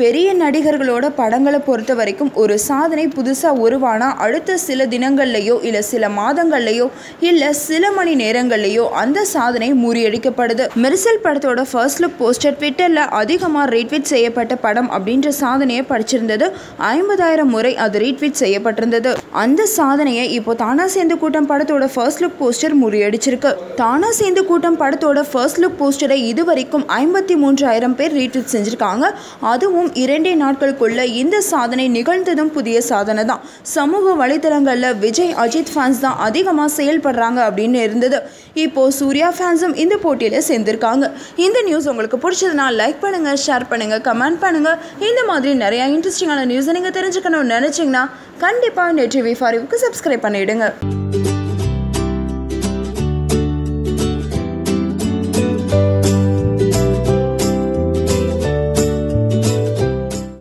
பெரிய நடிகர்களோட படங்களை பொறுத்த வரைக்கும் ஒரு சாதனை புதுசாக உருவானா அடுத்த சில தினங்கள்லையோ இல்லை சில மாதங்கள்லையோ இல்லை சில மணி நேரங்கள்லையோ அந்த சாதனை முறியடிக்கப்படுது. மெர்சல் படத்தோட ஃபர்ஸ்ட் லுக் போஸ்டர் ட்விட்டரில் அதிகமாக ரீட்வீட் செய்யப்பட்ட படம் அப்படின்ற சாதனையை படிச்சிருந்தது. ஐம்பதாயிரம் முறை அது ரீட்வீட் செய்யப்பட்டிருந்தது. அந்த சாதனையை இப்போ தானா சேர்ந்து கூட்டம் படத்தோட ஃபர்ஸ்ட் லுக் போஸ்டர் முறியடிச்சிருக்கு. தானா சேர்ந்து கூட்டம் படத்தோட ஃபர்ஸ்ட் லுக் போஸ்டரை இதுவரைக்கும் ஐம்பத்தி மூன்றாயிரம் பேர் ரீட்வீட் செஞ்சுருக்காங்க. அதுவும் இரண்டே நாட்களுக்குள்ள இந்த சாதனை நிகழ்ந்ததும் புதிய சாதனை தான். சமூக வலைத்தளங்களில் விஜய் அஜித் ஃபேன்ஸ் தான் அதிகமாக செயல்படுறாங்க அப்படின்னு இருந்தது. இப்போ சூர்யா ஃபேன்ஸும் இந்த போட்டியில் சேர்ந்திருக்காங்க. இந்த நியூஸ் உங்களுக்கு பிடிச்சதுனா லைக் பண்ணுங்க ஷேர் பண்ணுங்க கமெண்ட் பண்ணுங்க. இந்த மாதிரி நிறைய இன்ட்ரெஸ்டிங்கான நியூஸை நீங்கள் தெரிஞ்சுக்கணும்னு நினச்சிங்கன்னா கண்டிப்பாக நெட் டிவி ஃபாரிவுக்கு சப்ஸ்கிரைப் பண்ணிவிடுங்க